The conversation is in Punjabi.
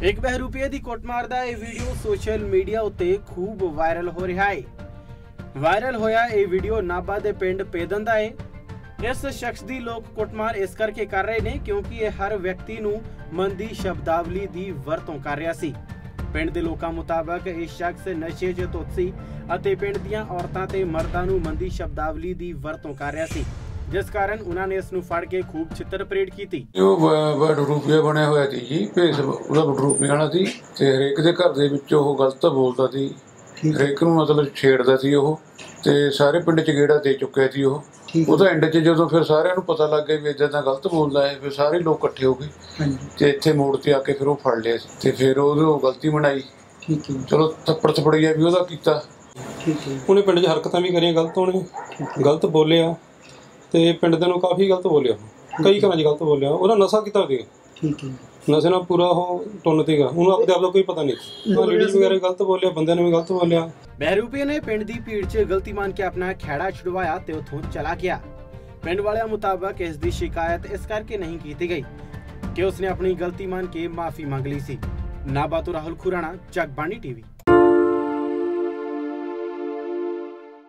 ਇੱਕ ਬਹਿਰੂਪੀਏ ਦੀ ਕੁੱਟਮਾਰ ਦਾ ਇਹ ਵੀਡੀਓ ਸੋਸ਼ਲ ਮੀਡੀਆ ਉੱਤੇ ਖੂਬ ਵਾਇਰਲ ਹੋ ਰਿਹਾ ਹੈ ਵਾਇਰਲ ਹੋਇਆ ਇਹ ਵੀਡੀਓ ਨਾਬਾ ਦੇ ਪਿੰਡ ਪੇਦਨ ਦਾ ਹੈ ਇਸ ਸ਼ਖਸ ਦੀ ਲੋਕ ਕੁੱਟਮਾਰ ਇਸ ਕਰਕੇ ਕਰ ਰਹੇ ਨੇ ਕਿਉਂਕਿ ਇਹ ਹਰ ਵਿਅਕਤੀ ਨੂੰ ਮੰਦੀ ਸ਼ਬਦਾਵਲੀ ਦੀ ਵਰਤੋਂ ਕਰ ਰਿਹਾ ਸੀ। ਪਿੰਡ ਦੇ ਲੋਕਾਂ ਮੁਤਾਬਕ ਇਹ ਸ਼ਖਸ ਨਸ਼ੇ 'ਚ ਧੁੱਤ ਸੀ ਅਤੇ ਪਿੰਡ ਦੀਆਂ ਔਰਤਾਂ ਤੇ ਮਰਦਾਂ ਨੂੰ ਮੰਦੀ ਸ਼ਬਦਾਵਲੀ ਦੀ ਵਰਤੋਂ ਕਰ ਰਿਹਾ ਸੀ। ਜਿਸ ਕਾਰਨ ਉਹਨਾਂ ਨੇ ਇਸ ਨੂੰ ਫੜ ਕੇ ਖੂਬ ਛਿੱਤਰ ਪਰੇਡ ਕੀਤੀ। ਉਹ ਵਰਡ ਰੂਪੀਆ ਬਣਿਆ ਹੋਇਆ ਸੀ ਜੀ, ਭੇਸ ਉਹਦਾ ਰੂਪੀਆ ਸੀ ਤੇ ਹਰੇਕ ਦੇ ਘਰ ਦੇ ਵਿੱਚ ਉਹ ਗਲਤ ਬੋਲਦਾ ਸੀ। ਹਰੇਕ ਨੂੰ ਮਤਲਬ ਛੇੜਦਾ ਸੀ ਉਹ ਤੇ ਸਾਰੇ ਪਿੰਡ ਚ ਗੇੜਾ ਦੇ ਚੁੱਕਿਆ ਸੀ ਉਹ। ਉਹਦਾ ਐਂਡ 'ਚ ਜਦੋਂ ਫਿਰ ਸਾਰਿਆਂ ਨੂੰ ਪਤਾ ਲੱਗ ਗਿਆ ਵੀ ਇਦਾਂ ਦਾ ਗਲਤ ਬੋਲਦਾ ਹੈ ਫਿਰ ਸਾਰੇ ਲੋਕ ਇਕੱਠੇ ਹੋ ਗਏ। ਤੇ ਇੱਥੇ ਮੋੜ ਤੇ ਆ ਕੇ ਫਿਰ ਉਹ ਫੜ ਲਿਆ ਸੀ ਤੇ ਫਿਰ ਉਹਨੂੰ ਗਲਤੀ ਬਣਾਈ ਠੀਕ ਹੈ। ਚਲੋ ਥੱਪੜ ਥਪੜੀਆ ਵੀ ਉਹਦਾ ਕੀਤਾ। ਠੀਕ ਹੈ। ਉਹਨੇ ਪਿੰਡ 'ਚ ਹਰਕਤਾਂ ਵੀ ਕਰੀਆਂ ਗਲਤ ਉਹਨੇ ਗਲਤ ਬੋਲਿਆ ਤੇ ਪਿੰਡ ਦੇ ਨੂੰ ਕਾਫੀ ਗਲਤ ਬੋਲਿਆ। ਕਈ ਘਰਾਂ 'ਚ ਗਲਤ ਬੋਲਿਆ। ਉਹਦਾ ਨਸ਼ਾ ਕੀਤਾ ਸੀਗਾ ਠੀਕ ਹੈ। ਨਸ਼ੇ ਨਾਲ ਪੂਰਾ ਉਹ ਟੁੰਨ ਤੀਗਾ ਉਹਨੂੰ ਆਪਣੇ ਆਪ ਦਾ ਕੋਈ ਪਤਾ ਨਹੀਂ। ਉਹ ਲੇਡੀਜ਼ ਵਗੈਰਾ ਗਲਤ ਬੋਲਿਆ ਬੰਦਿਆਂ ਨੇ ਵੀ ਗਲਤ ਬੋਲਿਆ। ਬਹਿਰੂਪੀਏ ਨੇ ਪਿੰਡ ਦੀ ਭੀੜ 'ਚ ਗਲਤੀ ਮੰਨ ਕੇ ਆਪਣਾ ਖਹਿੜਾ ਛੁਡਵਾਇਆ ਤੇ ਉੱਥੋਂ ਚਲਾ ਗਿਆ। ਪਿੰਡ ਵਾਲਿਆਂ ਮੁਤਾਬਕ ਇਸ ਦੀ ਸ਼ਿਕਾਇਤ ਇਸ ਕਰਕੇ ਨਹੀਂ ਕੀਤੀ ਗਈ ਕਿ ਉਸਨੇ ਆਪਣੀ ਗਲਤੀ ਮੰਨ ਕੇ ਮਾਫੀ ਮੰਗ ਲਈ ਸੀ। ਨਾਬਾ ਤੋਂ ਰਾਹੁਲ ਖੁਰਾਣਾ ਜਗਬਾਣੀ ਟੀਵੀ।